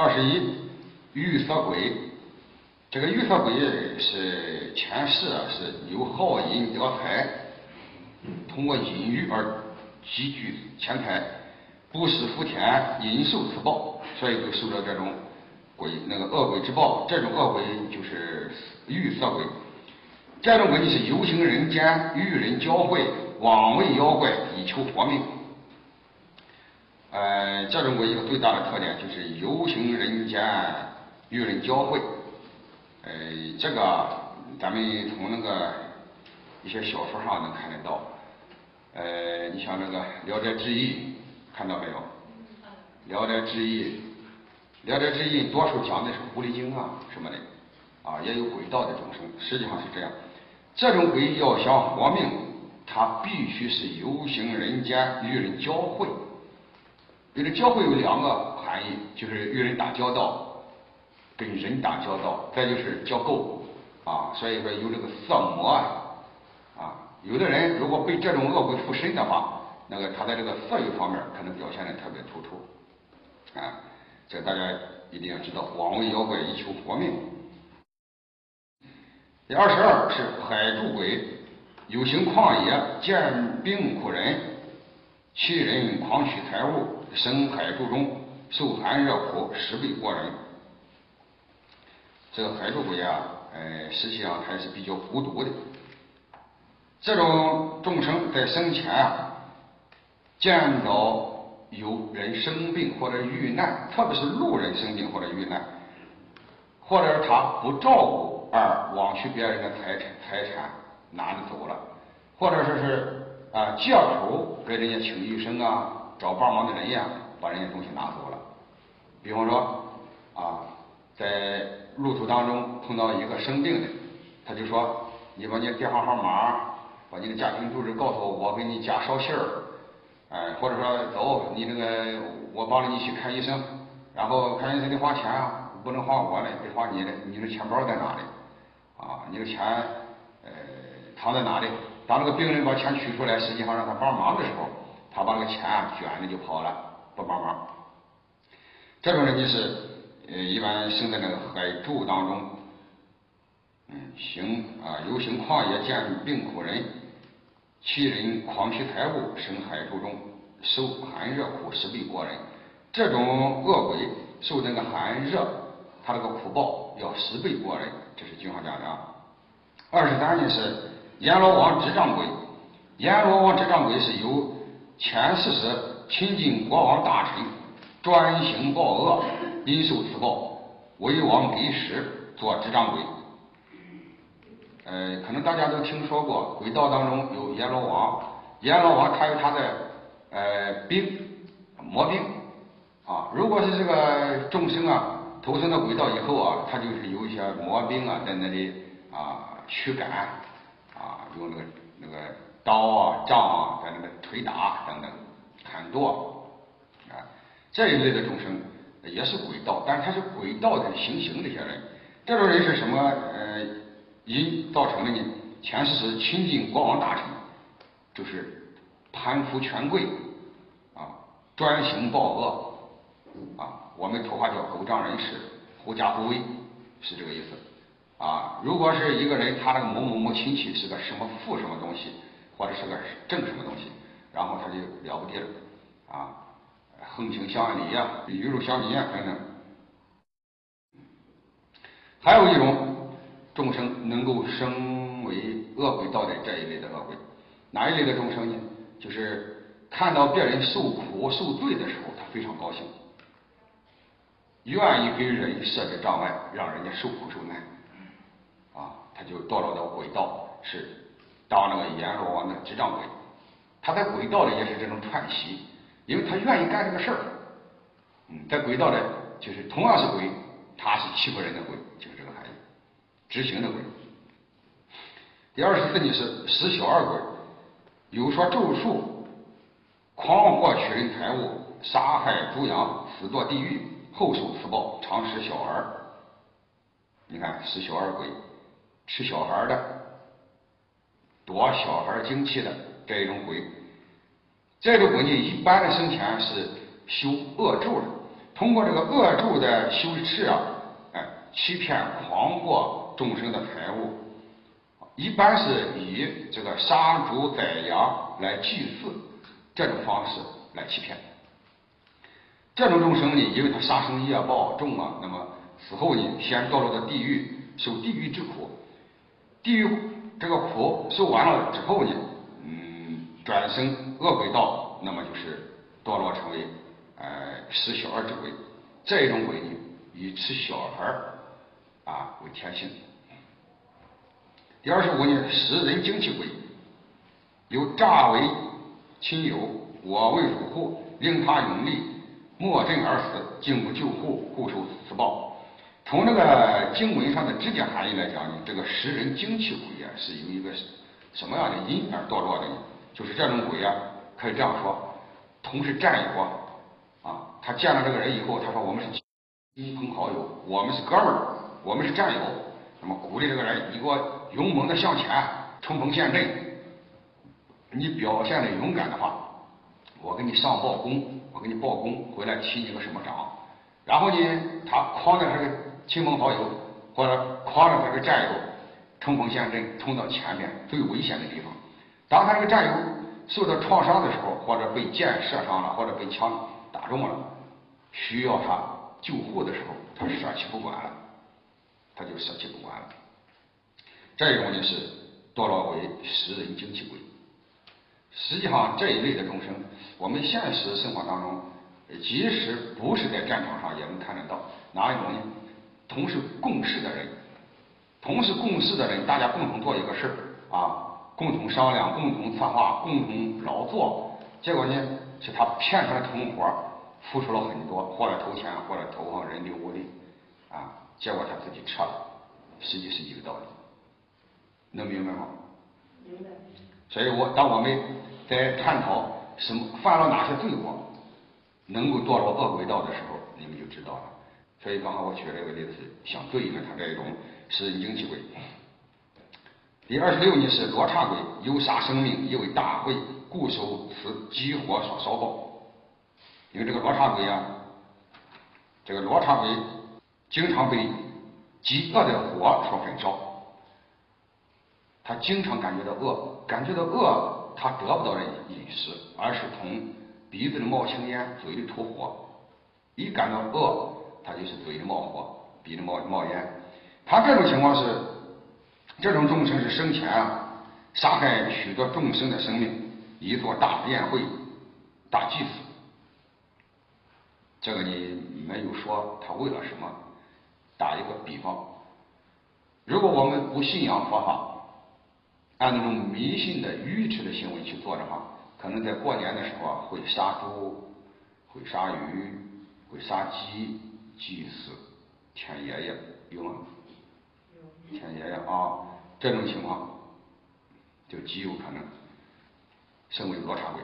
二十一，玉色鬼。这个玉色鬼是前世啊，是有好淫得财，通过淫欲而积聚钱财，不识福田，因受此报，所以就受到这种鬼那个恶鬼之报。这种恶鬼就是玉色鬼。这种鬼是游行人间，与人交汇，枉为妖怪，以求活命。呃，这种鬼一个最大的特点就是游行人间，与人交汇。呃，这个咱们从那个一些小说上能看得到。呃，你像那个《聊斋志异》，看到没有？《聊斋志异》，《聊斋志异》多数讲的是狐狸精啊什么的，啊，也有鬼道的众生，实际上是这样。这种鬼要想活命，他必须是游行人间，与人交汇。与人交汇有两个含义，就是与人打交道。跟人打交道，再就是交媾啊，所以说有这个色魔啊，啊，有的人如果被这种恶鬼附身的话，那个他在这个色欲方面可能表现的特别突出啊，这大家一定要知道，枉为妖怪以求活命。第二十二是海柱鬼，有行旷野，见病苦人，其人狂取财物，生海柱中，受寒热苦，十倍过人。这个海柱鬼啊，呃，实际上还是比较孤独的。这种众生在生前啊，见到有人生病或者遇难，特别是路人生病或者遇难，或者他不照顾而枉取别人的财产，财产拿着走了，或者说是啊借口给人家请医生啊，找帮忙的人呀，把人家东西拿走了。比方说啊，在路途当中碰到一个生病的，他就说：“你把你电话号码，把你的家庭住址告诉我，我给你加捎信儿。”哎，或者说走，你那个我帮着你去看医生，然后看医生得花钱啊，不能花我的，得花你的。你的钱包在哪里？啊，你的钱呃藏在哪里？当那个病人把钱取出来，实际上让他帮忙的时候，他把那个钱卷着就跑了，不帮忙。这种人就是。呃，一般生在那个海柱当中，嗯，行啊，游行旷野见病苦人，欺人狂取财物，生海柱中，受寒热苦十倍过人。这种恶鬼受那个寒热，他这个苦报要十倍过人，这是经上讲的。啊。二十三呢是阎罗王执掌鬼，阎罗王执掌鬼是由前世时亲近国王大臣，专行报恶。因受此报，为王给食，做执掌鬼。呃，可能大家都听说过，鬼道当中有阎罗王，阎罗王他有他的呃兵魔兵啊。如果是这个众生啊投生到鬼道以后啊，他就是有一些魔兵啊在那里啊驱赶，用那个那个刀啊杖啊在那个捶打等等砍剁啊这一类的众生。也是鬼道，但是他是鬼道的行刑这些人，这种人是什么呃因造成的呢？前世是亲近国王大臣，就是攀附权贵啊，专行暴恶啊。我们土话叫狗仗人势、狐假虎威，是这个意思啊。如果是一个人，他那个某某某亲戚是个什么富什么东西，或者是个正什么东西，然后他就了不得了啊。横行乡里呀，鱼肉乡里呀等等。还有一种众生能够升为恶鬼道的这一类的恶鬼，哪一类的众生呢？就是看到别人受苦受罪的时候，他非常高兴，愿意给人设置障碍，让人家受苦受难，就堕落到鬼道，是当那个阎罗王的执掌鬼。他在鬼道里也是这种串习。因为他愿意干这个事儿，嗯，在鬼道里就是同样是鬼，他是欺负人的鬼，就是这个含义，执行的鬼。第二十四呢是使小二鬼，有说咒术，狂获取人财物，杀害猪羊，死堕地狱，后受此报，常使小儿。你看使小二鬼，吃小孩的，夺小孩精气的这一种鬼。这种鬼呢，一般的生前是修恶咒的，通过这个恶咒的修持啊，哎，欺骗诓获众生的财物，一般是以这个杀猪宰羊来祭祀这种方式来欺骗。这种众生呢，因为他杀生业报重啊，那么死后呢，先堕落到地狱，受地狱之苦。地狱这个苦受完了之后呢，嗯，转生恶鬼道，那么就是堕落成为呃食小儿之鬼。这种鬼呢，以吃小孩啊为天性。第二十五呢，食人精气鬼，有诈为亲友，我为主户，令他永立。莫震而死，竟不救护，故受此报。从这个经文上的直接含义来讲呢，这个食人精气鬼啊，是由一个什么样的因而堕落的呢？就是这种鬼啊，可以这样说：同是战友啊，啊，他见了这个人以后，他说我们是亲朋好友，我们是哥们儿，我们是战友。那么鼓励这个人，你给我勇猛的向前，冲锋陷阵。你表现的勇敢的话，我给你上报功。我给你报功，回来提你个什么长？然后呢，他诓的这个亲朋好友，或者夸着他的战友，冲锋陷阵，冲到前面最危险的地方。当他这个战友受到创伤的时候，或者被箭射伤了，或者被枪打中了，需要他救护的时候，他舍弃不管了，他就舍弃不管了。这种呢是堕落为食人精气鬼。实际上这一类的众生，我们现实生活当中，即使不是在战场上也能看得到。哪一种呢？同是共事的人，同是共事的人，大家共同做一个事儿啊，共同商量，共同策划，共同劳作。结果呢，是他骗他的同伙，付出了很多，或者投钱，或者投放人力物力啊，结果他自己撤了。实际是一个道理，能明白吗？明白。所以我当我们。在探讨什么犯了哪些罪过，能够堕落恶鬼道的时候，你们就知道了。所以刚刚我举了这个例子，相对应的他这一种食人精气鬼。第二十六呢是罗刹鬼，有杀生命，亦为大贵，故受此激火所烧报。因为这个罗刹鬼啊，这个罗刹鬼经常被饥饿的火所焚烧，他经常感觉到饿，感觉到饿。他得不到的饮食，而是从鼻子里冒青烟，嘴里吐火。一感到饿，他就是嘴里冒火，鼻里冒冒烟。他这种情况是，这种众生是生前啊，杀害许多众生的生命，一座大宴会、大祭祀。这个你没有说他为了什么。打一个比方，如果我们不信仰佛法。按那种迷信的愚痴的行为去做的话，可能在过年的时候啊，会杀猪，会杀鱼，会杀鸡，祭祀天爷爷，有吗？天爷爷啊，这种情况就极有可能身为罗刹鬼。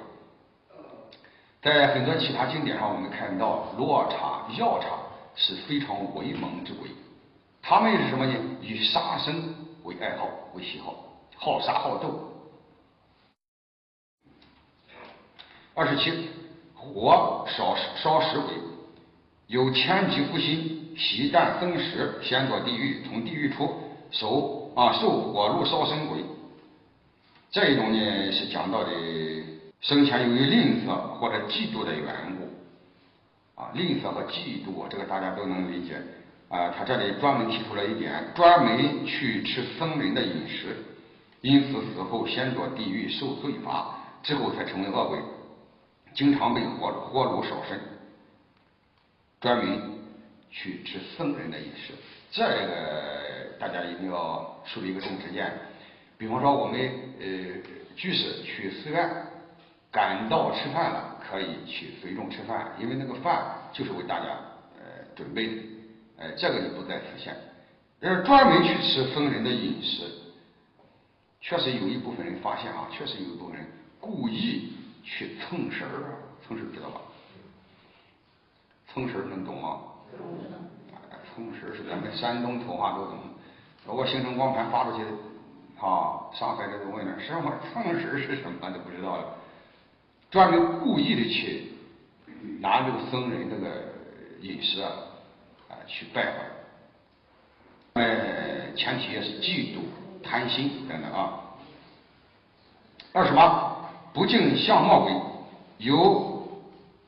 在很多其他经典上，我们看到罗刹、药叉是非常威猛之鬼，他们是什么呢？以杀生为爱好，为喜好。好杀好斗。二十七，火烧烧石鬼，有前疾负心，吸啖生食，先堕地狱，从地狱出，受啊受火炉烧生鬼。这一种呢是讲到的生前由于吝啬或者嫉妒的缘故，啊吝啬和嫉妒，这个大家都能理解。啊，他这里专门提出了一点，专门去吃僧人的饮食。因此死后先堕地狱受罪罚，之后才成为恶鬼，经常被火火炉烧身，专门去吃僧人的饮食。这个大家一定要树立一个正知见。比方说，我们呃居士去寺院赶到吃饭了，可以去随众吃饭，因为那个饭就是为大家呃准备的，呃这个就不在此限。而专门去吃僧人的饮食。确实有一部分人发现啊，确实有一部分人故意去蹭食儿，蹭食儿知道吧？蹭食儿能懂吗？蹭食儿是咱们山东土话都懂。如果形成光盘发出去，啊，上海这个问了，什么蹭食是什么就不知道了。专门故意的去拿这个僧人这个饮食啊，啊去败坏。呃，前提也是嫉妒、贪心等等啊。二十八，不敬相貌鬼，有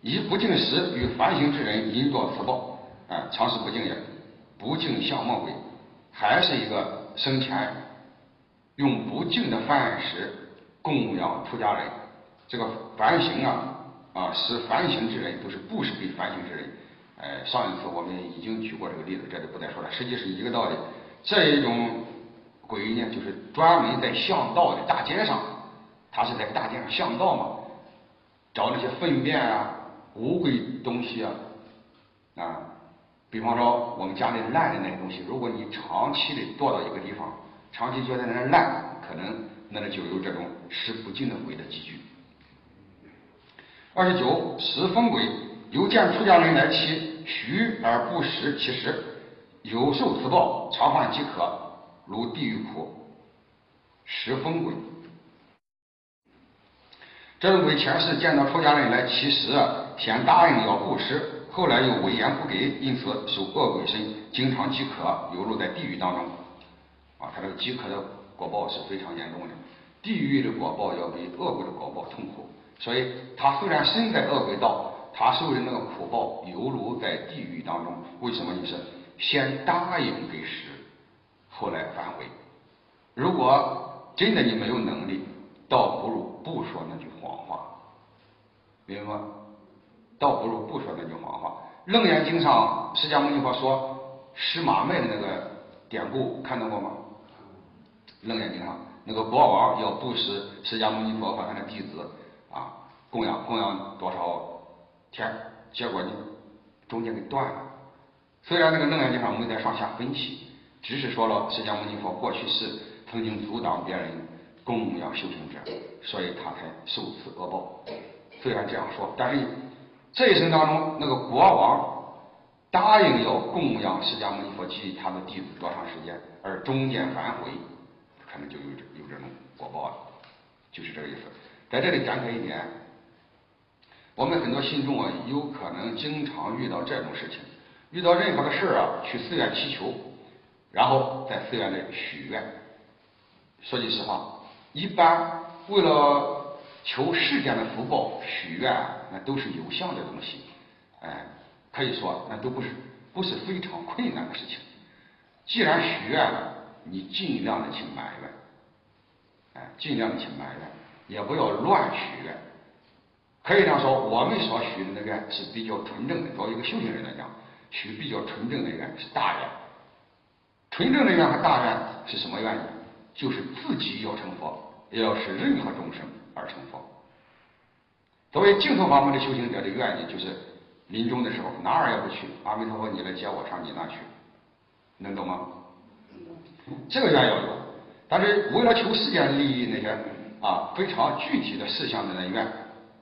以不敬时与凡行之人，因作此报。啊，常时不敬也，不敬相貌鬼，还是一个生前用不敬的饭食供养出家人。这个凡行啊，啊，使凡行之人都是布施给凡行之人。呃，上一次我们已经举过这个例子，这就不再说了。实际是一个道理。这一种鬼呢，就是专门在巷道的大街上，他是在大街上巷道嘛，找那些粪便啊、污秽东西啊，啊，比方说我们家里烂的那些东西，如果你长期的坐到一个地方，长期就在那烂，可能那里就有这种食不尽的鬼的积聚。二十九，食风鬼，有见出家人来其虚而不食其食，有受此报，常患饥渴，如地狱苦。食风鬼，这种鬼前世见到出家人来乞食，先答应要布施，后来又违言不给，因此受恶鬼身，经常饥渴，流落在地狱当中。啊，他这个饥渴的果报是非常严重的，地狱的果报要比恶鬼的果报痛苦。所以，他虽然身在恶鬼道，他受的那个苦报犹如在地狱当中。为什么？你是先答应给食，后来反悔。如果真的你没有能力，倒不如不说那句谎话，明白吗？倒不如不说那句谎话。《楞严经》上，释迦牟尼佛说食马麦的那个典故看到过吗？《楞严经》上那个国王要布施释迦牟尼佛和他的弟子。啊，供养供养多少天？结果呢，中间给断了。虽然那个楞严经上没在上下分歧，只是说了释迦牟尼佛过去世曾经阻挡别人供养修行者，所以他才受此恶报。虽然这样说，但是这一生当中，那个国王答应要供养释迦牟尼佛及他的弟子多长时间，而中间反悔，可能就有这有这种果报了，就是这个意思。在这里展开一点，我们很多信众啊，有可能经常遇到这种事情，遇到任何的事啊，去寺院祈求，然后在寺院里许愿。说句实话，一般为了求世间的福报许愿，那都是有相的东西，哎，可以说那都不是不是非常困难的事情。既然许愿了，你尽量的去埋怨，哎，尽量的去埋怨。也不要乱许愿，可以这样说，我们所许的那愿是比较纯正的。作为一个修行人来讲，许比较纯正的愿是大愿。纯正的愿和大愿是什么愿呢？就是自己要成佛，也要使任何众生而成佛。作为净土法门的修行者的愿呢，就是临终的时候哪儿也不去，阿弥陀佛，你来接我上你那去，能懂吗？这个愿要有，但是为了求世间利益那些。啊，非常具体的事项的人愿，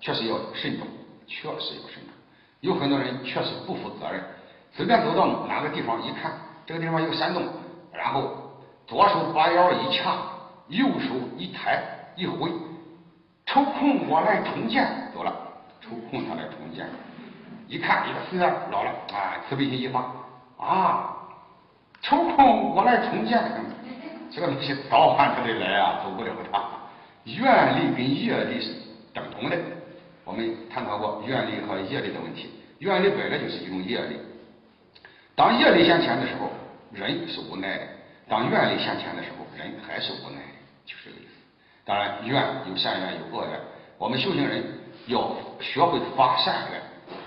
确实要慎重，确实要慎重。有很多人确实不负责任，随便走到哪个地方一看，这个地方有山洞，然后左手把腰一掐，右手一抬一挥，抽空我来重建，走了，抽空他来重建。一看一个寺院老了，啊，慈悲心一发，啊，抽空我来重建，这个东西早晚他得来啊，走不了他。愿力跟业力是等同的，我们探讨过愿力和业力的问题。愿力本来就是一种业力，当业力现前的时候，人是无奈的；当愿力现前的时候，人还是无奈的，就是这个意思。当然，愿有善愿有恶愿，我们修行人要学会发善愿、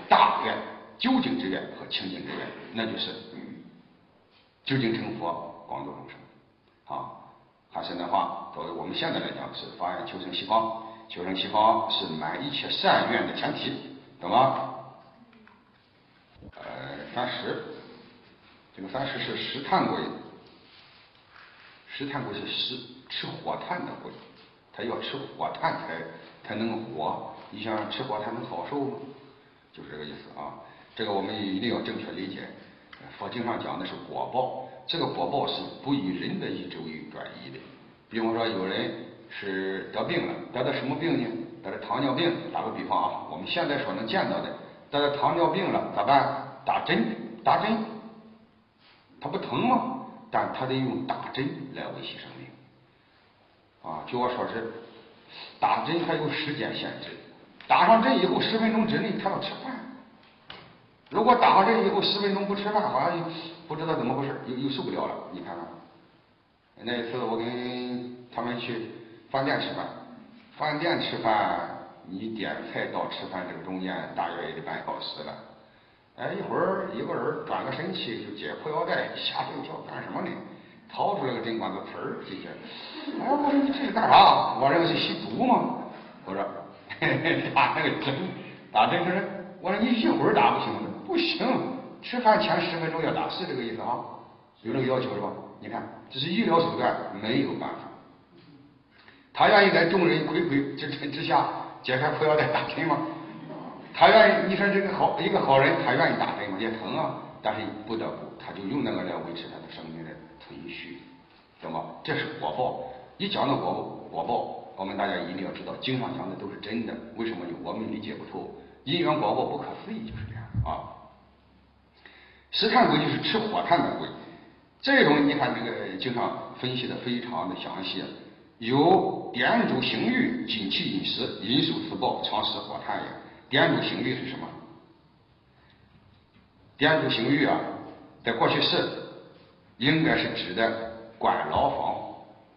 大愿、究竟之愿和清净之愿，那就是究竟成佛，广度众生，啊。还是那话，作为我们现在来讲是发愿求生西方，求生西方是满一切善愿的前提，懂吗？呃，三十，这个三十是石炭鬼，石炭鬼是食吃火炭的鬼，要吃火炭才才能活。你想想吃火炭能好受吗？就是这个意思啊。这个我们一定要正确理解。佛经上讲的是果报。这个果报是不以人的意志为转移的。比方说，有人是得病了，得的什么病呢？得的糖尿病。打个比方啊，我们现在所能见到的，得了糖尿病了咋办？打针，打针，它不疼吗？但他得用打针来维系生命。啊，据我说是，打针还有时间限制，打上针以后十分钟之内他要吃饭。如果打上针以后十分钟不吃饭，好像不知道怎么回事，又又受不了了。你看看，那一次我跟他们去饭店吃饭，饭店吃饭，你点菜到吃饭这个中间大约也得半小时了。哎，一会儿一个人转个身去就解裤腰带，吓一跳，干什么呢？掏出来个针管子，呲儿进去。哎，我说你这是干啥？我这个是吸毒吗？我说 打那个针，打针可是，我说你一会儿打不行吗？不行，吃饭前十分钟要打，是这个意思啊？有这个要求是吧？你看，这是医疗手段，没有办法。他愿意在众人睽睽之之下解开裤腰带打针吗？他愿意？你说这个好一个好人，他愿意打针吗？也疼啊，但是不得不，他就用那个来维持他的生命的。存续，懂吗？这是果报。一讲到果果报，我们大家一定要知道，经上讲的都是真的。为什么呢？我们理解不透，因缘果报不可思议，就是这样啊。石炭鬼就是吃火炭的鬼，这种你看这个经上分析的非常的详细，有点主行欲，谨气饮食，饮受自暴，常食火炭也。点主行欲是什么？点主行欲啊，在过去世。应该是指的管牢房、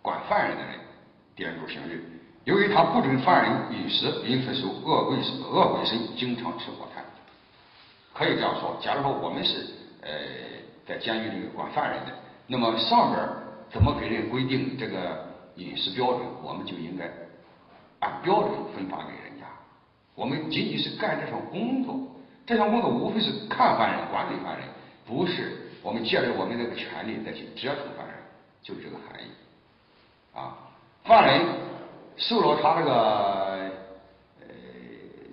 管犯人的人，点主刑狱。由于他不准犯人饮食，因此受恶鬼恶鬼身经常吃火炭。可以这样说，假如说我们是呃在监狱里管犯人的，那么上边怎么给人规定这个饮食标准，我们就应该按标准分发给人家。我们仅仅是干这项工作，这项工作无非是看犯人、管理犯人，不是。我们借着我们这个权利再去折腾犯人，就是这个含义啊。犯人受了他这个呃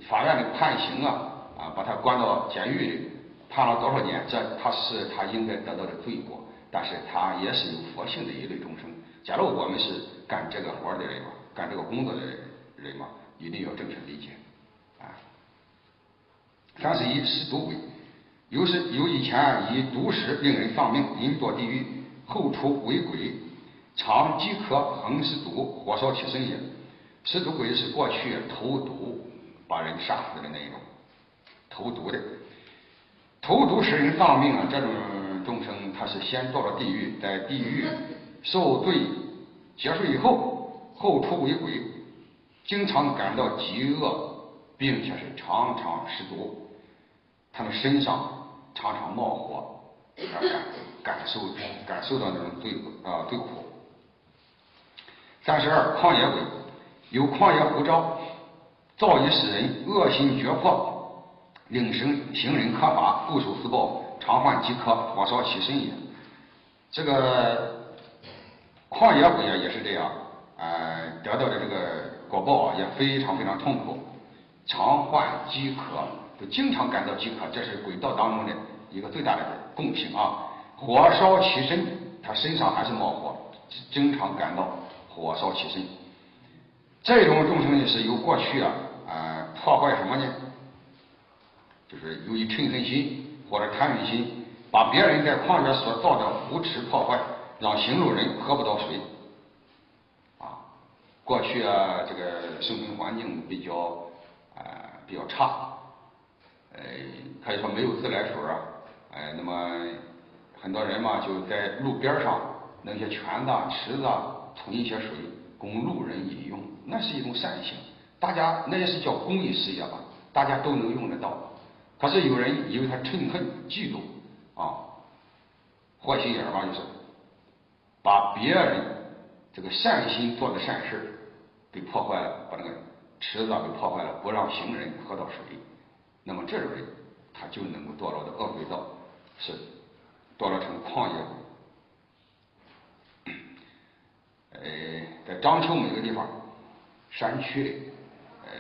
法院的判刑啊啊，把他关到监狱里，判了多少年？这他是他应该得到的罪过，但是他也是有佛性的一类众生。假如我们是干这个活的人嘛，干这个工作的人嘛，一定要正确理解啊。三十一是毒鬼。由是由以前以毒食令人丧命，因堕地狱，后出为鬼，常饥渴，横食毒，火烧其身也。食毒鬼是过去投毒把人杀死的那一种，投毒的，投毒使人丧命啊！这种众生他是先堕了地狱，在地狱受罪结束以后，后出为鬼，经常感到饥饿，并且是常常食毒，他们身上。常常冒火，感 感受感受到那种罪啊罪苦。三十二旷野鬼，有旷野狐招，造以使人恶心绝迫，令生行人可法，不守私报，常患饥渴，火烧其身也。这个旷野鬼啊也是这样，呃，得到的这个果报啊也非常非常痛苦，常患饥渴。就经常感到饥渴，这是鬼道当中的一个最大的共性啊！火烧其身，他身上还是冒火，经常感到火烧其身。这种众生呢，是由过去啊啊破坏什么呢？就是由于嗔恨心或者贪欲心，把别人在旷野所造的湖池破坏，让行路人喝不到水。啊，过去啊，这个生存环境比较啊比较差。呃，可以说没有自来水啊，哎，那么很多人嘛就在路边上弄些泉子、池子，存一些水供路人饮用，那是一种善行。大家那也是叫公益事业吧，大家都能用得到。可是有人因为他嗔恨、嫉妒啊，坏心眼嘛，就是把别人这个善心做的善事给破坏了，把那个池子给破坏了，不让行人喝到水。那么这种人，他就能够堕落的恶鬼道，是堕落成旷野。呃，在章丘某个地方，山区里，呃，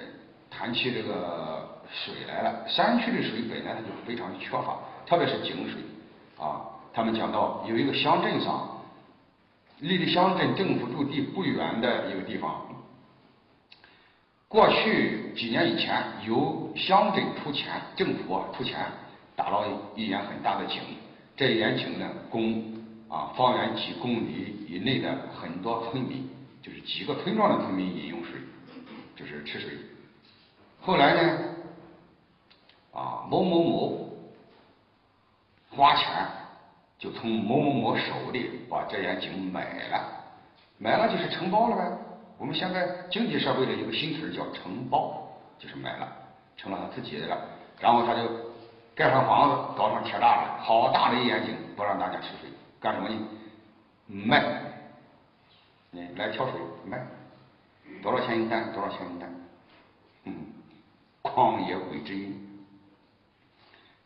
谈起这个水来了，山区的水本来它就非常缺乏，特别是井水啊。他们讲到有一个乡镇上，离离乡镇政府驻地不远的一个地方。过去几年以前，由乡镇出钱，政府啊出钱打了一眼很大的井，这一眼井呢，供啊方圆几公里以内的很多村民，就是几个村庄的村民饮用水，就是吃水。后来呢，啊某某某花钱就从某某某手里把这眼井买了，买了就是承包了呗。我们现在经济社会的一个新词叫承包，就是买了，成了他自己的了。然后他就盖上房子，搞上铁栅栏，好大的一眼井，不让大家吃水，干什么呢？卖，你来挑水卖，多少钱一担？多少钱一担？嗯，旷野鬼之音，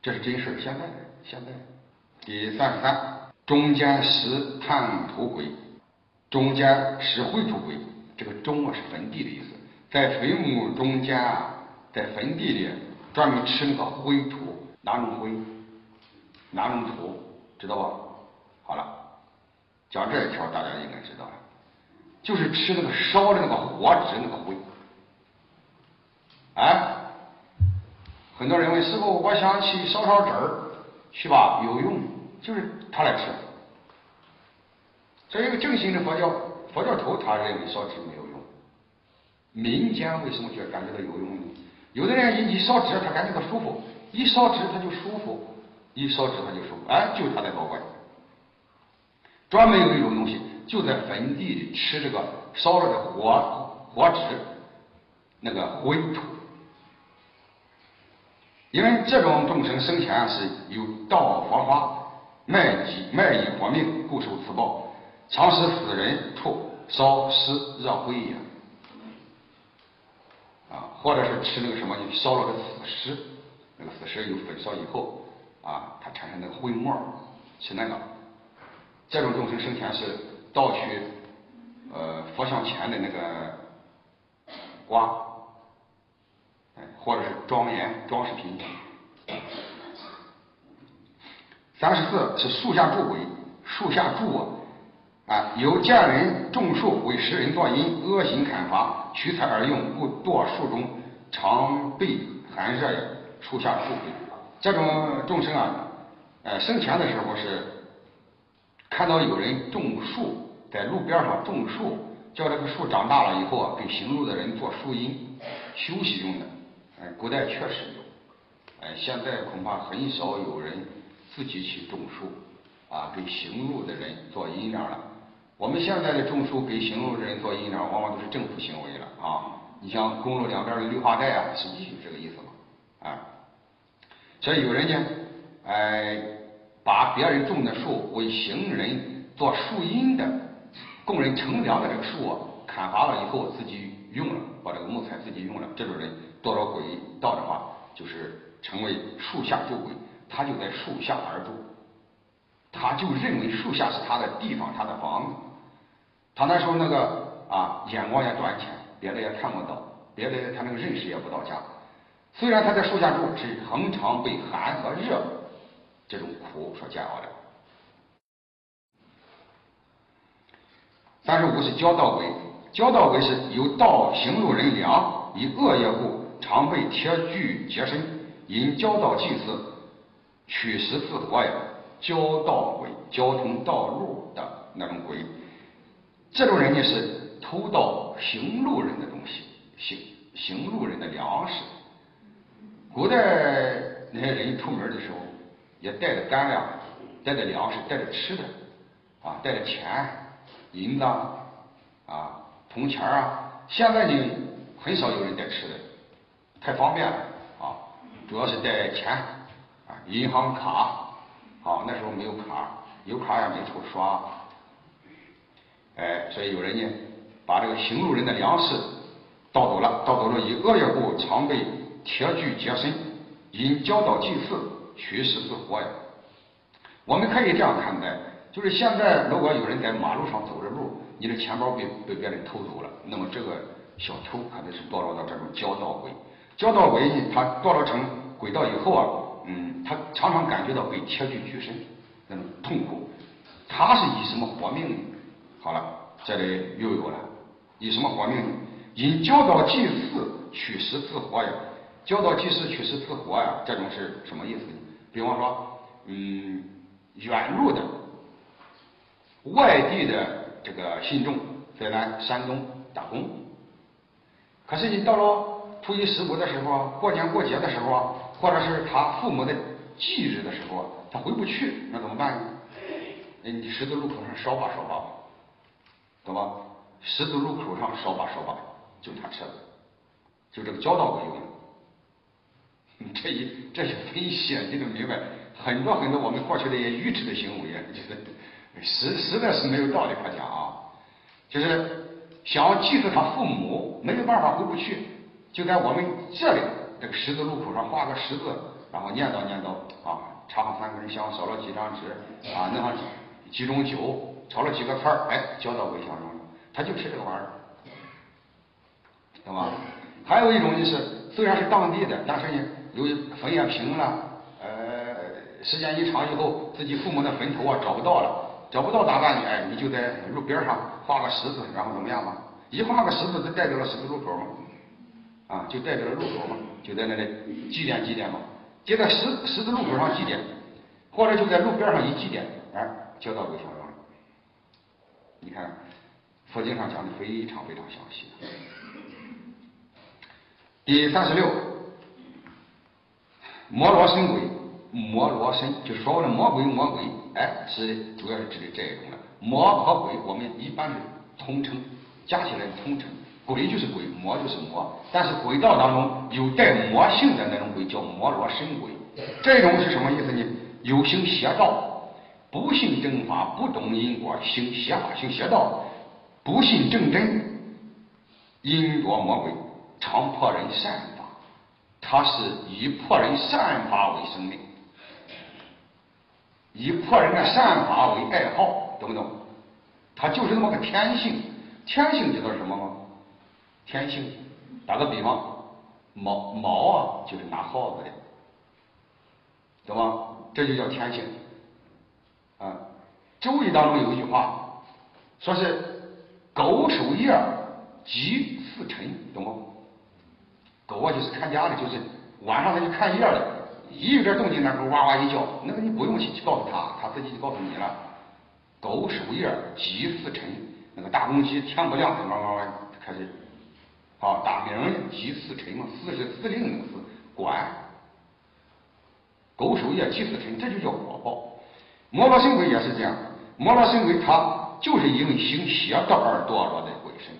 这是真事现在，现在。第三十三，中间是探土鬼，中间石灰土鬼。这个中啊是坟地的意思，在坟墓中间啊，在坟地里专门吃那个灰土，哪种灰？哪种土？知道吧？好了，讲这一条大家应该知道了，就是吃那个烧的那个火纸那个灰。哎，很多人问师傅，我想去烧烧纸儿，去吧，有用，就是他来吃。这一个正信的佛教。佛教徒他认为烧纸没有用，民间为什么觉感觉到有用呢？有的人一一烧纸他感觉到舒服，一烧纸他就舒服，一烧纸他就舒服，哎，就他在搞怪。专门有一种东西，就在坟地里吃这个烧了的火火纸，那个灰土，因为这种众生生前是有道佛法，卖己卖以活命，故受此报。常使死人处烧尸热灰也，啊，或者是吃那个什么，你烧了个死尸，那个死尸有焚烧以后，啊，它产生那个灰沫，吃那个。这种众生生前是盗取呃佛像前的那个瓜，哎，或者是庄严装饰品。三十四是树下住鬼，树下住啊。啊，有见人种树为食人作因，恶行砍伐，取材而用，故堕树中，常被寒热，树下树。这种众生啊，呃，生前的时候是看到有人种树，在路边上种树，叫这个树长大了以后啊，给行路的人做树荫休息用的。哎，古代确实有，哎，现在恐怕很少有人自己去种树啊，给行路的人做阴凉了。我们现在的种树给行路人做阴凉，往往都是政府行为了啊！你像公路两边的绿化带啊，实际就这个意思嘛啊。所以有人呢，哎，把别人种的树为行人做树荫的、供人乘凉的这个树啊，砍伐了以后自己用了，把这个木材自己用了，这种人堕了鬼道的话，就是成为树下住鬼，他就在树下而住。他就认为树下是他的地方，他的房子。他那时候那个啊，眼光也短浅，别的也看不到，别的他那个认识也不到家。虽然他在树下住，是恒常被寒和热这种苦所煎熬的。三十五是交道鬼，交道鬼是由道行路人良，以恶业故，常被铁具结身，因交道祭祀，取食自活呀。交道鬼，交通道路的那种鬼，这种人呢是偷盗行路人的东西，行行路人的粮食。古代那些人出门的时候，也带着干粮，带着粮食，带着吃的，啊，带着钱、银子啊、铜钱啊。现在呢，很少有人带吃的，太方便了啊，主要是带钱啊，银行卡。啊，那时候没有卡，有卡也没处刷，哎，所以有人呢，把这个行路人的粮食盗走了，盗走了以恶业故，常被铁具结身，因教导祭祀，取食自活呀。我们可以这样看待，就是现在如果有人在马路上走着路，你的钱包被被别人偷走了，那么这个小偷可能是堕落到这种交道鬼，交道鬼他堕落成鬼道以后啊。嗯，他常常感觉到被铁具拘身那种痛苦，他是以什么活命呢？好了，这里又有了，以什么活命呢？因教导祭祀取食自活呀，教导祭祀取食自活呀，这种是什么意思呢？比方说，嗯，远路的、外地的这个信众在咱山东打工，可是你到了初一十五的时候，过年过节的时候，或者是他父母的忌日的时候，他回不去，那怎么办呢？哎，你十字路口上烧吧烧吧，懂吧？十字路口上烧把烧把，就他吃的，就这个交道给用。这一这些分析，你都明白，很多很多我们过去的一些愚痴的行为，就是实实在是没有道理可讲啊。就是想要祭祀他父母，没有办法回不去，就在我们这里这个十字路口上画个十字，然后念叨念叨啊，插上三根香，烧了几张纸啊，弄上几种酒，炒了几个菜儿，哎，交到围墙上了，他就吃这个玩意儿，懂吧？还有一种就是，虽然是当地的，但是呢。由于坟也平了，呃，时间一长以后，自己父母的坟头啊找不到了，找不到咋办呢？哎，你就在路边上画个十字，然后怎么样嘛？一画个十字，就代表了十字路口嘛，啊，就代表了路口嘛，就在那里祭奠祭奠嘛，就在十十字路口上祭奠，或者就在路边上一祭奠，哎，交到鬼相了。你看，佛经上讲的非常非常详细。第三十六。摩罗神鬼，摩罗神就是说的魔鬼，魔鬼，哎，是主要是指的这一种的。魔和鬼，我们一般是通称，加起来通称。鬼就是鬼，魔就是魔。但是鬼道当中有带魔性的那种鬼，叫摩罗神鬼。这种是什么意思呢？有行邪道，不信正法，不懂因果，行邪法，行邪道，不信正真，因果魔鬼，常破人善法。他是以破人善法为生命，以破人的善法为爱好，懂不懂？他就是那么个天性，天性知道什么吗？天性，打个比方，毛毛啊，就是拿耗子的，懂吗？这就叫天性。啊，周易当中有一句话，说是狗守夜，鸡司晨，懂吗？狗啊，就是看家的，就是晚上它就看夜的，一有点动静，那狗哇哇一叫，那个你不用去告诉他，他自己就告诉你了。狗守夜，鸡司晨，那个大公鸡天不亮，哇哇哇开始，啊，大名鸡司晨嘛，司是司令那个司，管。狗守夜，鸡司晨，这就叫火爆。摩罗神鬼也是这样，摩罗神鬼他就是因为行邪道而堕落的鬼神，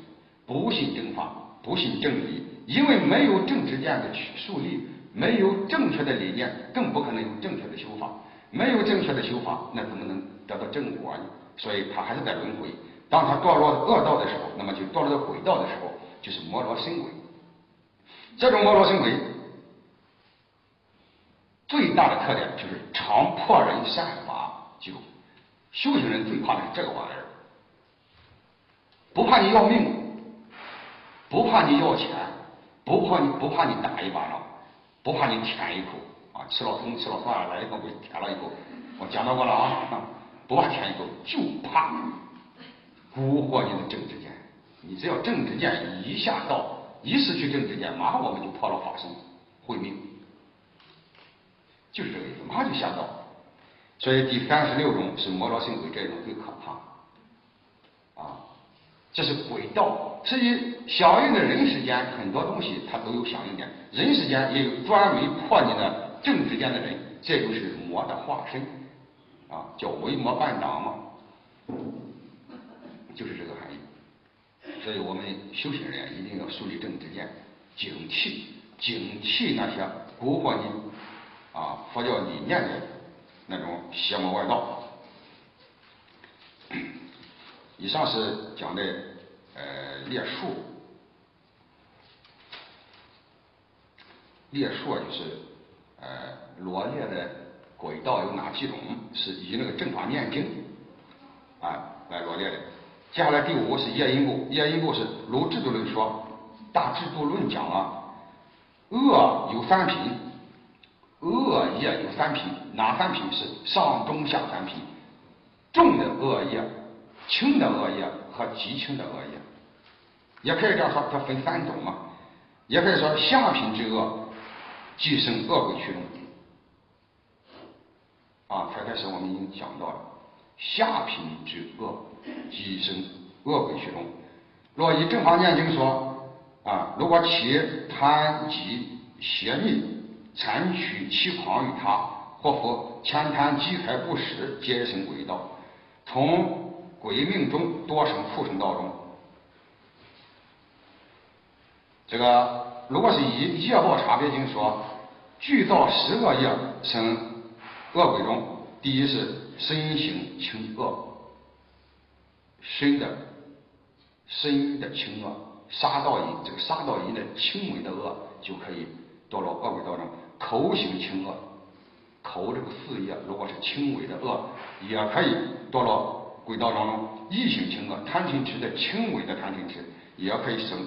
不信正法，不信正理。因为没有正知见的树立，没有正确的理念，更不可能有正确的修法。没有正确的修法，那怎么能得到正果呢？所以他还是在轮回。当他堕落恶道的时候，那么就堕落到鬼道的时候，就是摩罗神鬼。这种摩罗神鬼最大的特点就是常破人善。记住，修行人最怕的是这个玩意儿，不怕你要命，不怕你要钱。不怕你不怕你打一巴掌，不怕你舔一口啊！吃了葱吃了蒜来一个给舔了一口，我讲到过了啊！不怕舔一口，就怕蛊惑你的正直见。你只要正直见一下到，一失去正直见，马上我们就破了法身会命，就是这个意思，马上就下到。所以第三十六种是魔罗神鬼这种最可怕啊！这是鬼道。至于响应的人世间，很多东西它都有响应点。人世间也有专门破你的正之间的人，这就是魔的化身，啊，叫为魔伴党嘛，就是这个含义。所以我们修行人一定要树立正知见，警惕警惕那些蛊惑你啊佛教理念的人那种邪魔外道。以上是讲的呃列数，列数就是呃罗列的轨道有哪几种，是以那个正法念经啊来罗列的。接下来第五是业因部，业因部是如制度论说，大制度论讲啊，恶有三品，恶业有三品，哪三品是上中下三品，重的恶业。轻的恶业和极轻的恶业，也可以这样说，它分三种嘛。也可以说下品之恶，即生恶鬼驱动。啊，才开始我们已经讲到了下品之恶，即生恶鬼虚中。若以正法念经说啊，如果其贪嫉邪逆，残取其狂于他，或夫钱贪积财不施，皆生鬼道，从鬼命中多生畜生道中。这个如果是以业报差别经说，具造十恶业生恶鬼中，第一是身行轻恶，身的身的轻恶，杀道淫，这个杀盗淫的轻微的恶就可以堕落恶鬼道中。口行轻恶，口这个事业如果是轻微的恶，也可以堕落轨道当中。意行轻恶，贪嗔痴的轻微的贪嗔痴也可以生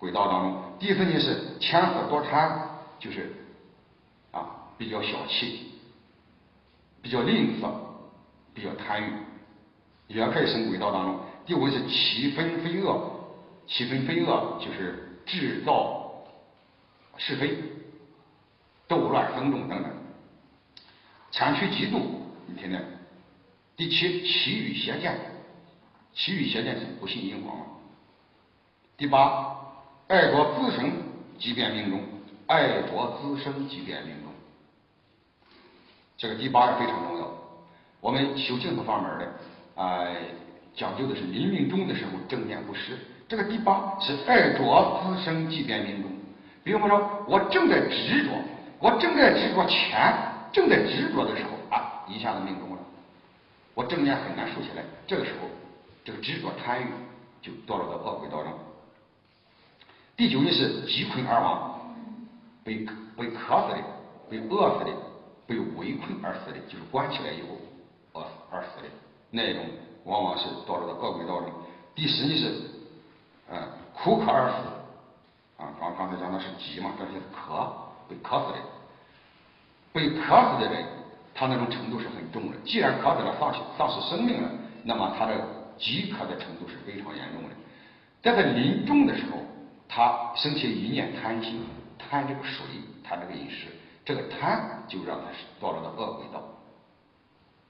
轨道当中。第四呢是钱色多贪，就是啊比较小气，比较吝啬，比较贪欲，也可以生轨道当中。第五是起分非恶，起分非恶就是制造是非。斗乱纷争等等，残取嫉妒，你听听。第七，其余邪见，其余邪见是不信因果嘛。第八，爱着滋生即变命中，爱着滋生即变命中。这个第八也非常重要。我们修净土法门的，哎，讲究的是临命终的时候正念不失。这个第八是爱着滋生即变命中。比方说，我正在执着。我正在执着钱，正在执着的时候啊，一下子命中了。我正念很难竖起来，这个时候，这个执着贪欲就堕落到恶鬼道中。第九呢是饥困而亡，被被渴死的，被饿死的，被围困而死的，就是关起来以后饿死而死的那种，往往是堕落到恶鬼道中。第十呢是，嗯，苦渴而死，啊，刚刚才讲的是饥嘛，这是渴。被渴死的，被渴死的人，他那种程度是很重的。既然渴死了，丧失丧失生命了，那么他的饥渴的程度是非常严重的。在他临终的时候，他生起一念贪心，贪这个水，贪这个饮食，这个贪就让他堕落到恶鬼道。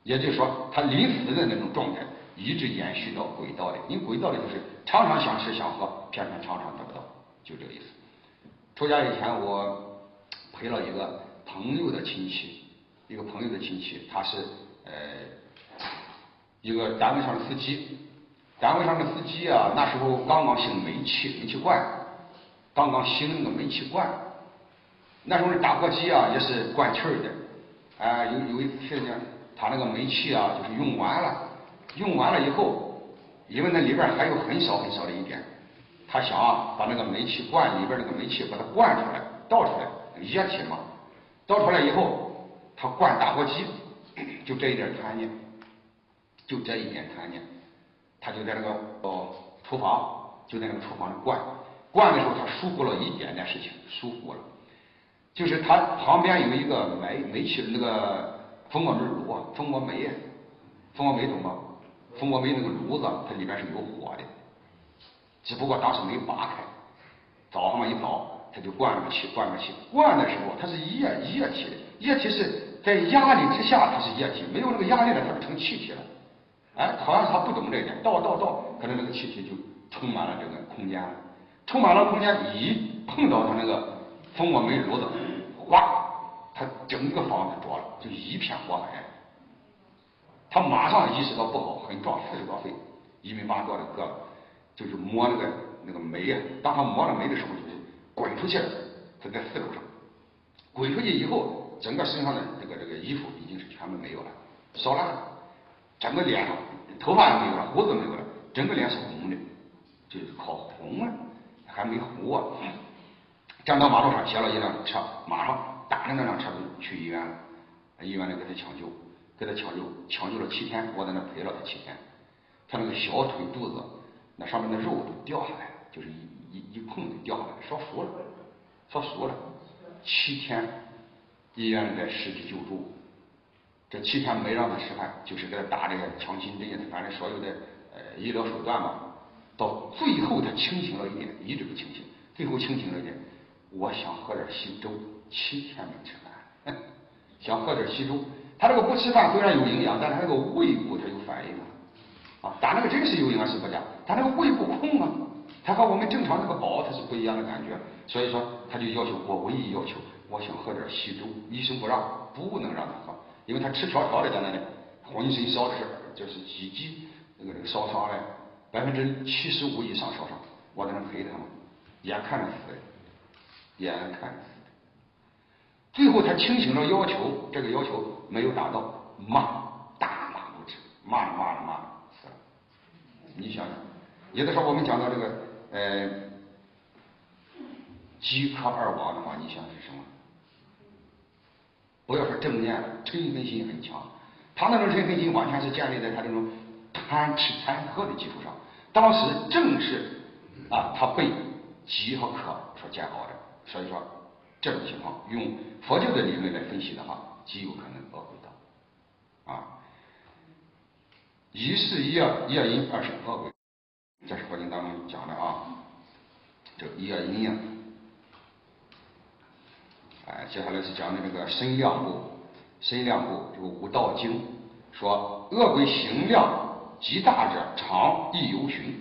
也就是说，他临死的那种状态，一直延续到鬼道的。因为鬼道的就是常常想吃想喝，偏偏常常得不到，就这个意思。出家以前我。陪了一个朋友的亲戚，一个朋友的亲戚，他是呃一个单位上的司机，单位上的司机啊，那时候刚刚兴煤气，煤气罐，刚刚兴那个煤气罐，那时候的打火机啊也是灌气儿的，啊有有一次呢，他那个煤气啊就是用完了，用完了以后，因为那里边还有很少很少的一点，他想啊把那个煤气罐里边那个煤气把它灌出来，倒出来。液体嘛，倒出来以后，他灌打火机，就这一点贪念，就这一点贪念，他就在那个哦厨房，就在那个厨房里灌，灌的时候他疏忽了一点点事情，疏忽了，就是他旁边有一个煤煤气那个蜂窝煤炉啊，蜂窝煤，蜂窝煤懂吗？蜂窝煤那个炉子，它里边是有火的，只不过当时没拔开，早上嘛一早。他就灌个气，灌个气，灌的时候它是液液体的，液体是在压力之下它是液体，没有那个压力了它就成气体了。哎，好像是他不懂这一点，倒倒倒，可能那个气体就充满了这个空间了，充满了空间，一碰到他那个蜂窝煤炉子，哗，他整个房子着了，就一片火海。他马上意识到不好，很壮，四十多岁，一米八多的个子，就是摸那个那个煤啊，当他摸了煤的时候就。滚出去了，他在四楼上，滚出去以后，整个身上的这个这个衣服已经是全部没有了，烧了，整个脸上头发也没有了，胡子没有了，整个脸是红的，就是烤红了，还没糊啊。站到马路上，接了一辆车，马上打着那辆车就去医院了，医院里给他抢救，给他抢救，抢救了七天，我在那陪了他七天，他那个小腿肚子那上面的肉都掉下来了，就是一。一一碰就掉下来，烧熟了，烧熟了，七天医院里在实地救助，这七天没让他吃饭，就是给他打这个强心针，反正所有的呃医疗手段嘛。到最后他清醒了一点，一直不清醒，最后清醒了一点，我想喝点稀粥，七天没吃饭，想喝点稀粥，他这个不吃饭虽然有营养，但他这个胃部他有反应啊，啊，打那个针是有营养是不假，他那个胃不空啊，他和我们正常那个饱他是不一样的感觉，所以说他就要求我唯一要求，我想喝点稀粥，医生不让，不能让他喝，因为他吃条条的在那里，浑身烧的是就是几级那个那个烧伤嘞，百分之七十五以上烧伤，我在那陪他嘛，眼看着死的，眼看着死。最后他清醒了，要求这个要求没有达到，骂大骂不止，骂了骂了骂了死了。你想想，有的时候我们讲到这个呃饥渴而亡的话，你想是什么？不要说正念了，嗔恨心很强。他那种嗔恨心完全是建立在他这种贪吃贪喝的基础上。当时正是啊，他被饥和渴所煎熬的，所以说。这种情况，用佛教的理论来分析的话，极有可能恶鬼道。啊，一是一二一二因，二是恶鬼，这是佛经当中讲的啊。这一二因呀，哎，接下来是讲的这个身量部，身量部这个五道经说，恶鬼行量极大者，常亦有寻。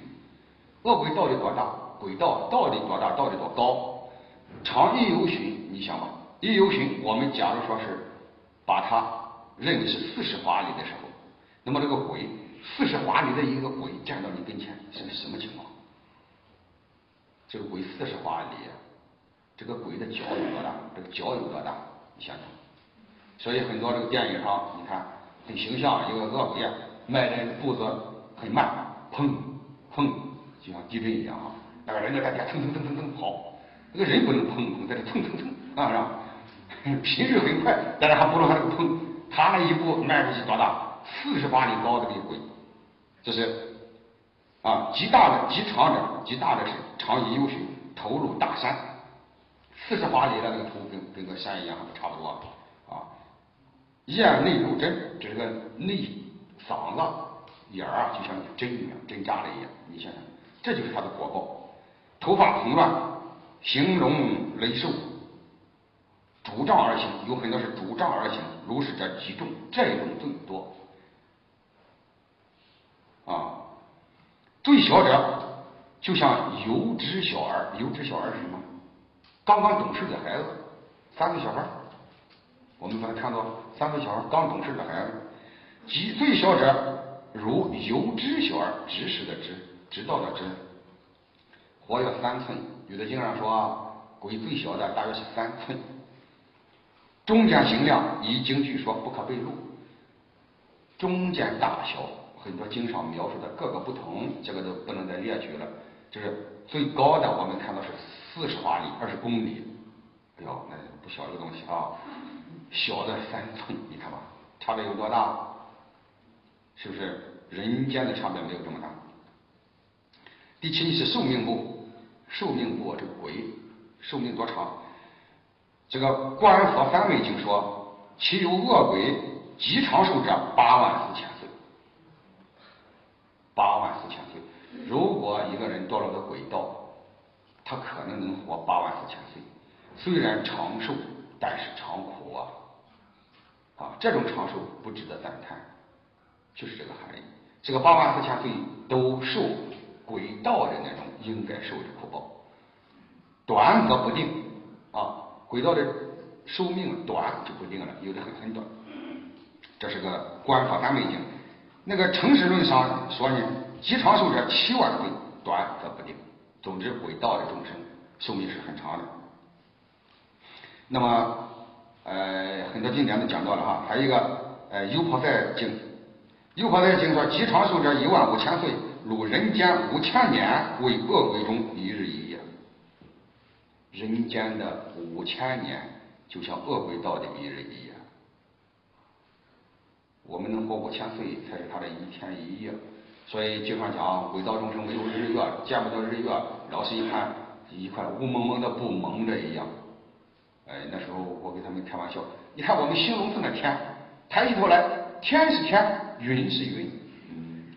恶鬼到底多大？鬼道到底多大？到底多高？长一游巡，你想吧，一游巡，我们假如说是把它认为是四十华里的时候，那么这个鬼四十华里的一个鬼站到你跟前是个什么情况？这个鬼四十华里，这个鬼的脚有多大？这个脚有多大？你想想。所以很多这个电影上，你看很形象，一个恶鬼迈的步子很慢，砰砰，就像地震一样啊，那个人在底下蹭蹭蹭蹭蹭跑。那个人不能砰砰在这蹭蹭蹭啊，是吧？频率很快，但是还不如他那个砰。他那一步迈出去多大？四十八里高的这个鬼，这是啊，极大的、极长的、极大的是长以有水，投入大山。四十八里的那个头跟跟个山一样，差不多啊。咽内入针，这是个内嗓子眼儿啊，就像针一样，针扎了一样。你想想，这就是他的果报。头发蓬乱。形容雷兽，拄杖而行，有很多是拄杖而行。如是者极重，这种最多。啊，最小者就像油脂小儿，油脂小儿是什么？刚刚懂事的孩子，三岁小孩我们把它看作三岁小孩刚懂事的孩子。极最小者如油脂小儿，知识的知，知道的知，活要三寸。有的经上说，鬼最小的大约是三寸，中间形量以经据说不可被录，中间大小很多经上描述的各个不同，这个都不能再列举了。就是最高的我们看到是四十华里，二十公里，哎呦，那不小的东西啊，小的三寸，你看吧，差别有多大？是不是人间的差别没有这么大？第七是寿命部。寿命部这个鬼寿命多长？这个《观佛三昧经》说，其有恶鬼极长寿者八万四千岁。八万四千岁，如果一个人堕落到轨道，他可能能活八万四千岁。虽然长寿，但是长苦啊！啊，这种长寿不值得赞叹，就是这个含义。这个八万四千岁都受轨道的那种应该受的苦报。短则不定啊，轨道的寿命短就不定了，有的很很短。这是个观法三昧经，那个诚实论上说呢，极长寿者七万岁，短则不定。总之，轨道的众生寿命是很长的。那么，呃，很多经典都讲到了哈，还有一个呃《优婆塞经》，《优婆塞经》说，极长寿者一万五千岁，如人间五千年，为恶鬼中一日一夜。人间的五千年就像恶鬼道的一日一夜，我们能活五千岁才是他的一天一夜。所以经常讲，鬼道众生没有日月，见不到日月，老是一看一块雾蒙蒙的布蒙着一样。哎，那时候我给他们开玩笑，你看我们形容这个天，抬起头来，天是天，云是云，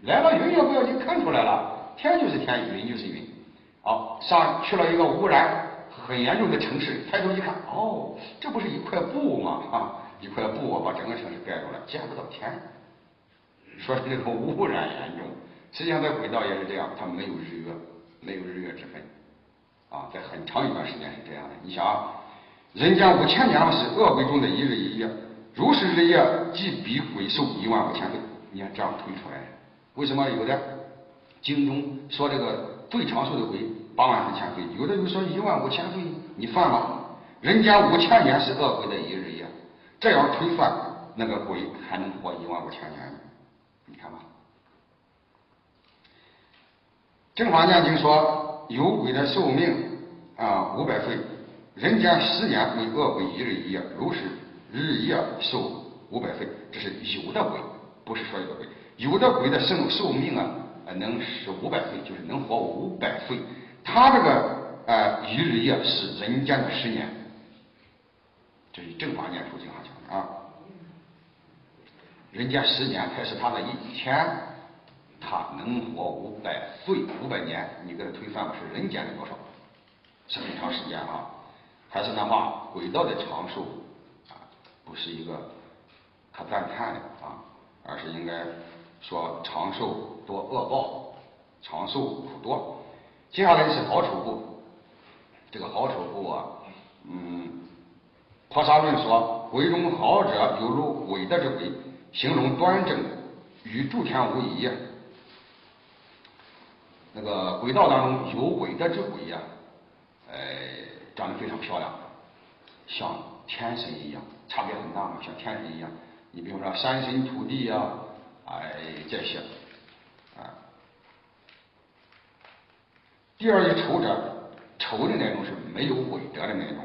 来了云也不要紧，看出来了，天就是天，云就是云。好，上去了一个污染。很严重的城市，抬头一看，哦，这不是一块布吗？啊，一块布把整个城市盖住了，见不到天。说这个污染严重，实际上在轨道也是这样，它没有日月，没有日月之分，啊，在很长一段时间是这样的。你想啊，人间五千年是恶鬼中的一日一夜，如是日夜，即比鬼寿一万五千岁。你看这样推出来，为什么有的经中说这个最长寿的鬼八万四千岁，有的又说一万五千岁？你算吧，人间五千年是恶鬼的一日夜，这样推算，那个鬼还能活一万五千年？你看吧，《正法念经》说有鬼的寿命啊五百岁，人间十年为恶鬼一日一夜，如是日夜寿五百岁，这是有的鬼，不是所有的鬼。有的鬼的寿寿命啊，能是五百岁，就是能活五百岁。他这个呃一日夜是人间的十年，这是正法念出经上讲的啊。人间十年才是他的一天，他能活五百岁、五百年，你给他推算吧，是人间的多少？是很长时间啊！还是那话，轨道的长寿啊，不是一个可赞叹的啊，而是应该说长寿多恶报，长寿苦多。接下来是好丑部，这个好丑部啊，嗯，菩萨论说，鬼中好者犹如伟的之鬼。形容端正，与诸天无异。那个轨道当中有伟德之鬼呀，呃，长得非常漂亮，像天神一样，差别很大嘛，像天神一样。你比如说山神土地呀，哎，这些啊。第二一丑者，丑的那种是没有伟德的那种，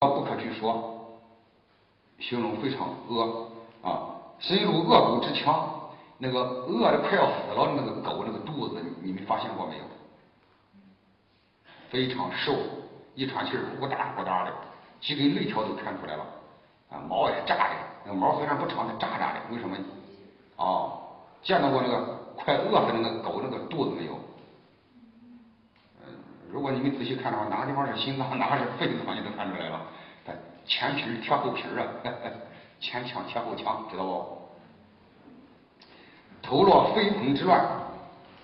不可去说，形容非常恶。啊，深入恶狗之腔，那个饿的快要死了的那个狗，那个肚子，你们发现过没有？非常瘦，一喘气儿呼哒呼哒的，几根肋条都看出来了，啊，毛也炸的，那个毛虽然不长，它炸炸的，为什么？啊，见到过那个快饿死的那个狗那个肚子没有？嗯，如果你们仔细看的话，哪个地方是心脏，哪个是肺的话，你都看出来了，前皮贴后皮啊。前腔贴后腔，知道不？头落飞蓬之乱，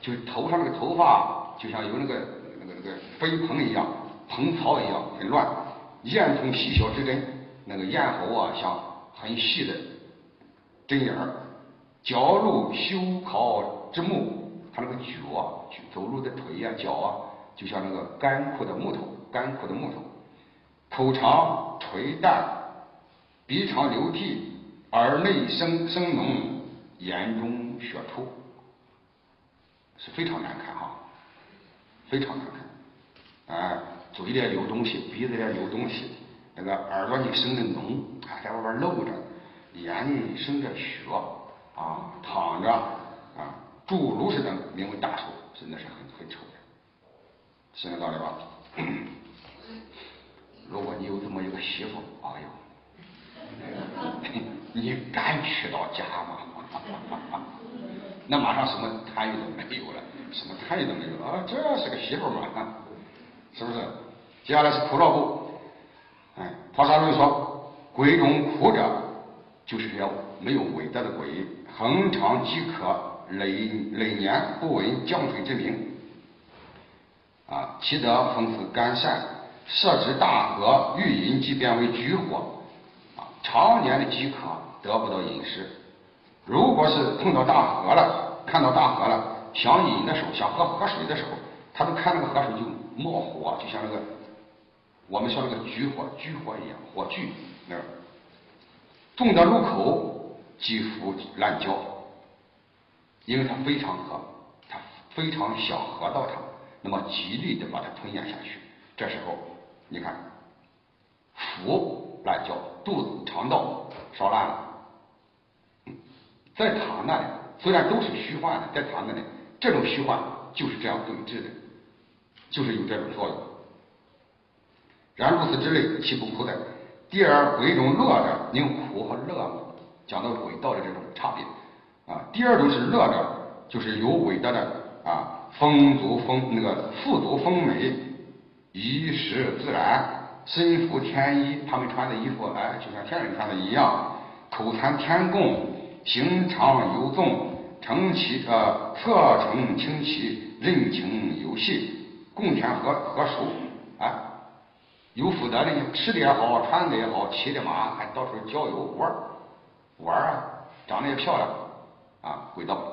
就头上那个头发就像有那个那个那个飞蓬一样，蓬草一样很乱。咽通细小之根，那个咽喉啊像很细的针眼儿。脚入修考之木，他那个脚啊，走路的腿呀脚啊，就像那个干枯的木头，干枯的木头。口长垂淡。鼻长流涕，耳内生生脓，眼中血出，是非常难看哈，非常难看。啊，嘴里流东西，鼻子里流东西，那个耳朵里生的脓还在外边露着，眼里生着血，啊，躺着啊，诸如此等，名为大丑，真的是很很丑的，是这道理吧？如果你有这么一个媳妇，哎呦！你敢娶到家吗？那马上什么贪欲都没有了，什么贪欲都没有了啊！这是个媳妇嘛，是不是？接下来是苦乐部，哎，菩萨论说，鬼中苦者，就是这没有伟大的鬼，恒常饥渴，累累年不闻降水之名，啊，其得风似干善，设置大河，欲饮即变为炬火。啊常年的饥渴得不到饮食，如果是碰到大河了，看到大河了，想饮的时候，想喝河水的时候，他都看那个河水就冒火，就像那个我们说那个炬火、炬火一样，火炬那儿。种到入口，几乎烂焦，因为它非常渴，它非常想喝到它，那么极力的把它吞咽下去。这时候，你看，腹。烂焦，肚子、肠道烧烂了。在他那里，虽然都是虚幻的，在他那里，这种虚幻就是这样对峙的，就是有这种作用。然如此之类，其不苦哉？第二，鬼中乐者，宁苦和乐讲到鬼道的这种差别啊。第二种是乐者，就是有伟大的啊，丰足丰那个富足丰美，衣食自然。身服天衣，他们穿的衣服，哎，就像天人穿的一样。口参天供，行长有纵，称其呃侧乘轻骑，任情有戏，供天喝喝熟，啊，有福德的，吃的也好，穿的也好，骑的马还到处郊游玩玩啊，长得也漂亮，啊，轨道。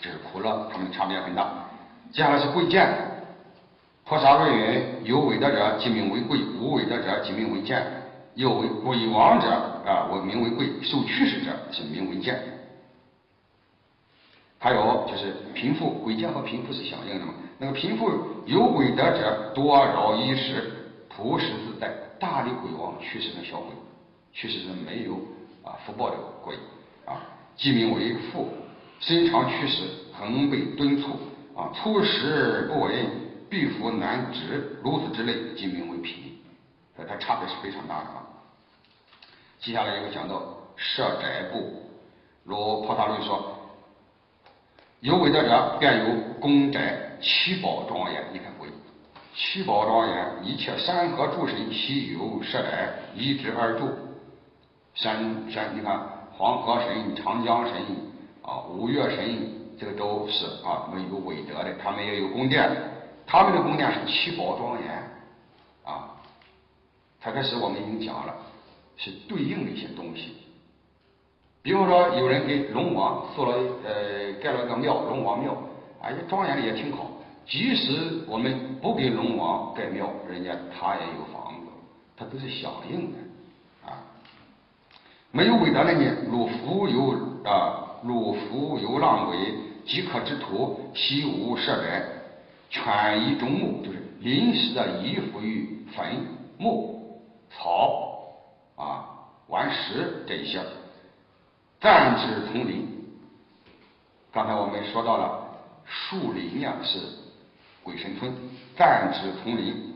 这是苦乐，他们的差别很大。接下来是贵贱。菩萨论云：有为德者，即名为贵；无为德者，即名为贱。有为贵王者啊，我名为贵；受驱使者是名为贱。还有就是贫富，贵贱和贫富是相应的嘛？那个贫富有为德者，多饶衣食，朴实自在；大的鬼王驱使的小鬼，驱使是没有啊福报的鬼啊，即名为富。身长驱使，恒被敦促啊，粗食不为。必服难直，如此之类，即名为贫。所以它差别是非常大的啊。接下来一个讲到设宅部，如菩萨论说，有为德者，便有宫宅，七宝庄严。你看贵，七宝庄严，一切山河诸神悉有设宅，依之而住。山山，你看黄河神、长江神啊、五岳神，这个都是啊，没有伟德的，他们也有宫殿。他们的宫殿是七宝庄严，啊，他开始我们已经讲了，是对应的一些东西。比如说，有人给龙王做了呃盖了个庙，龙王庙，哎，庄严也挺好。即使我们不给龙王盖庙，人家他也有房子，他都是相应的，啊。没有伟大的呢，如浮游啊，如浮游浪鬼，饥渴之徒，习无设宅。全衣中木，就是临时的衣服于坟墓草啊、顽石这一些，暂之丛林。刚才我们说到了树林呀是鬼神村，暂之丛林，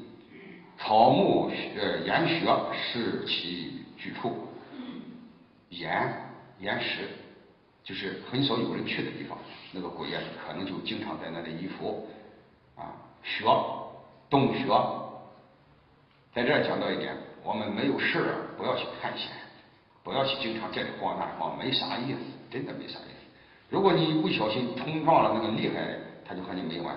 草木呃岩穴是其居处，岩岩石就是很少有人去的地方，那个鬼呀可能就经常在那里依附。啊，穴洞穴，在这儿讲到一点，我们没有事儿不要去探险，不要去经常这里逛那逛，没啥意思，真的没啥意思。如果你不小心冲撞了那个厉害，他就和你没完。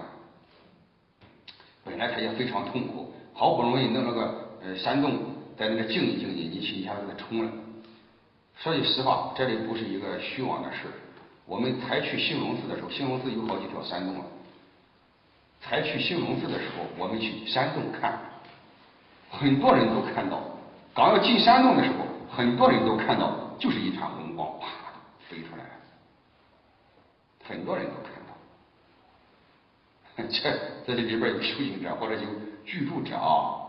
本来他也非常痛苦，好不容易弄了个呃山洞，在那个静一静一，你去一下给他冲了。说句实话，这里不是一个虚妄的事。我们才去兴隆寺的时候，兴隆寺有好几条山洞啊。才去兴隆寺的时候，我们去山洞看，很多人都看到。刚要进山洞的时候，很多人都看到，就是一团红光，啪飞出来了。很多人都看到。这在这里边有修行者或者有居住者啊，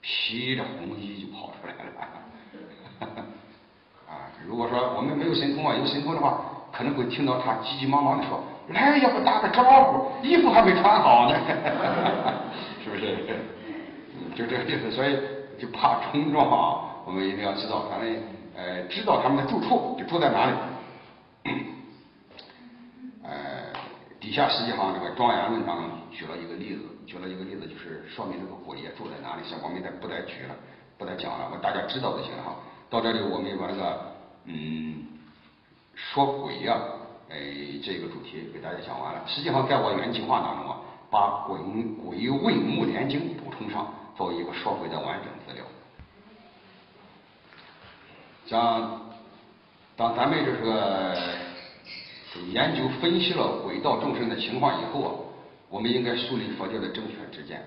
披着红衣就跑出来了。啊，如果说我们没有神通啊，有神通的话，可能会听到他急急忙忙的说。来也不打个招呼，衣服还没穿好呢，是不是？就这个意思，所以就怕冲撞啊，我们一定要知道他们，呃，知道他们的住处，就住在哪里。呃，底下实际上这个庄严论上举了一个例子，举了一个例子，就是说明这个鬼住在哪里。像我们再不再举了，不再讲了，我大家知道就行了哈。到这里，我们把这个嗯，说鬼呀。哎，这个主题给大家讲完了。实际上，在我原计划当中啊，把《鬼鬼问木莲经》补充上，作为一个说鬼的完整资料。像当咱们这个研究分析了鬼道众生的情况以后啊，我们应该树立佛教的正确之见。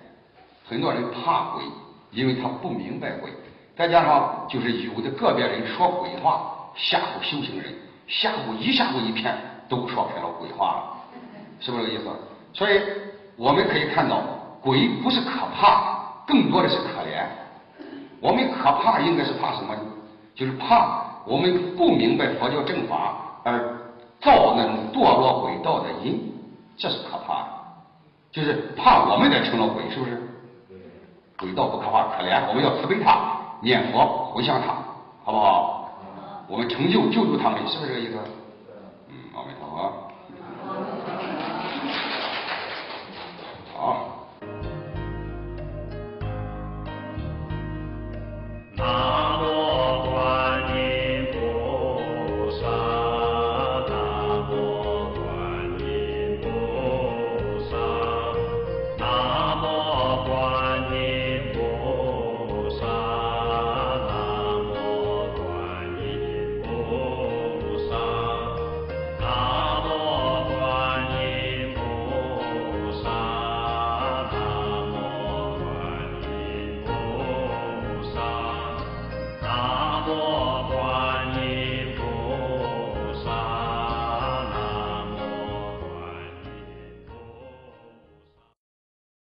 很多人怕鬼，因为他不明白鬼，再加上就是有的个别人说鬼话吓唬修行人，吓唬一吓唬一片。都说成了鬼话了，是不是这个意思？所以我们可以看到，鬼不是可怕，更多的是可怜。我们可怕应该是怕什么？就是怕我们不明白佛教正法而造那种堕落鬼道的因，这是可怕的。就是怕我们也成了鬼，是不是？鬼道不可怕，可怜，我们要慈悲他，念佛回向他，好不好？我们成就救助他们，是不是这个意思？嗯阿弥陀佛。